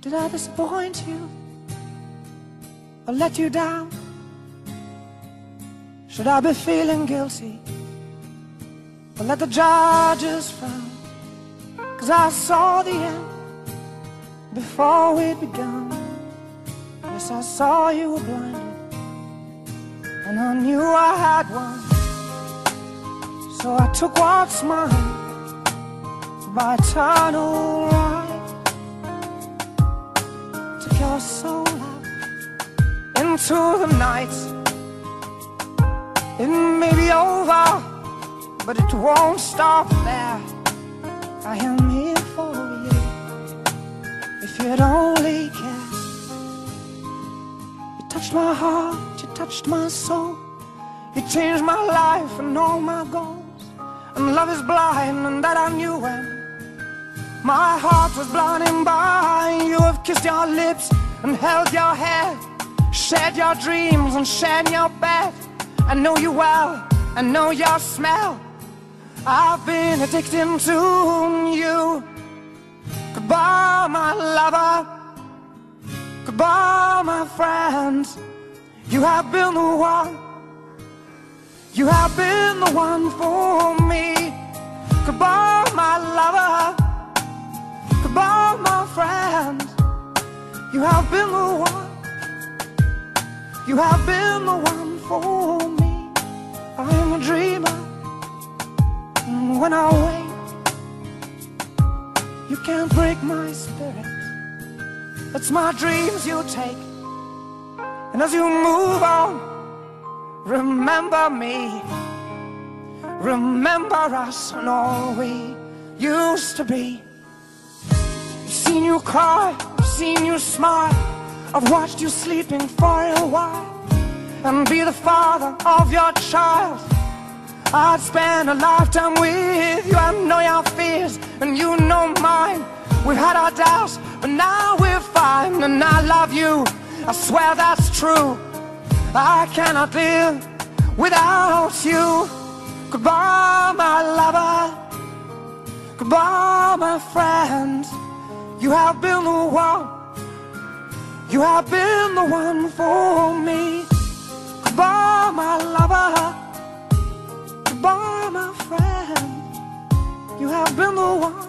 Did I disappoint you or let you down? Should I be feeling guilty or let the judges frown? Cause I saw the end before we'd begun. Yes, I saw you were blinded and I knew I had won. So I took what's mine by eternal right. Your soul out into the night. It may be over, but it won't stop there. I am here for you if you'd only care. You touched my heart, you touched my soul. You changed my life and all my goals. And love is blind, and that my heart was blinded by. You have kissed your lips and held your head, shared your dreams and shared your bed. I know you well, I know your smell. I've been addicted to you. Goodbye, my lover. Goodbye, my friends. You have been the one. You have been the one for me. Goodbye, my lover. You have been the one. You have been the one for me. I am a dreamer. When I wake, you can't break my spirit. It's my dreams you take. And as you move on, remember me. Remember us and all we used to be. Seen you cry, seen you smile. I've watched you sleeping for a while. And be the father of your child. I'd spend a lifetime with you. I know your fears and you know mine. We've had our doubts, but now we're fine. And I love you. I swear that's true. I cannot live without you. Goodbye, my lover. Goodbye, my friend. You have been the one. You have been the one for me. Goodbye, my lover. Goodbye, my friend. You have been the one.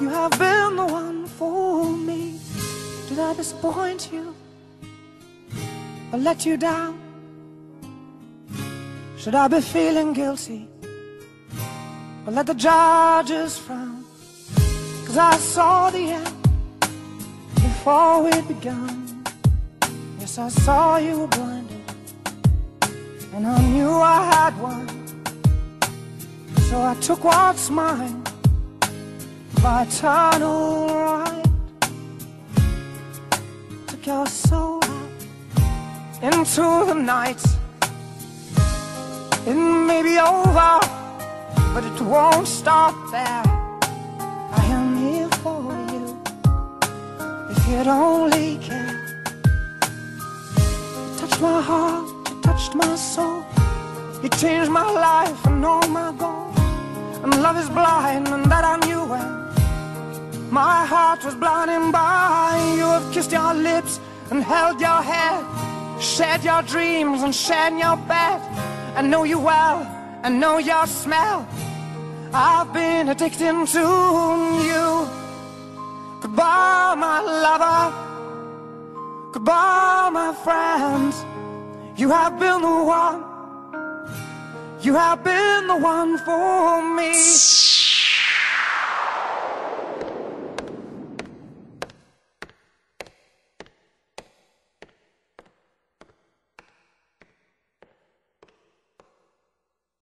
You have been the one for me. Did I disappoint you or let you down? Should I be feeling guilty or let the judges frown? Cause I saw the end before we'd begun. Yes, I saw you were blinded and I knew I had won. So I took what's mine by eternal right. Took your soul out into the night. It may be over, but it won't stop there. I am you'd only care. You touched my heart, you touched my soul. You changed my life and all my goals. And love is blind, and that I knew when. My heart was blinded by you have kissed your lips and held your head, shared your dreams and shared your bed. I know you well, I know your smell. I've been addicted to you. Goodbye, my lover. Goodbye, my friend. You have been the one. You have been the one for me.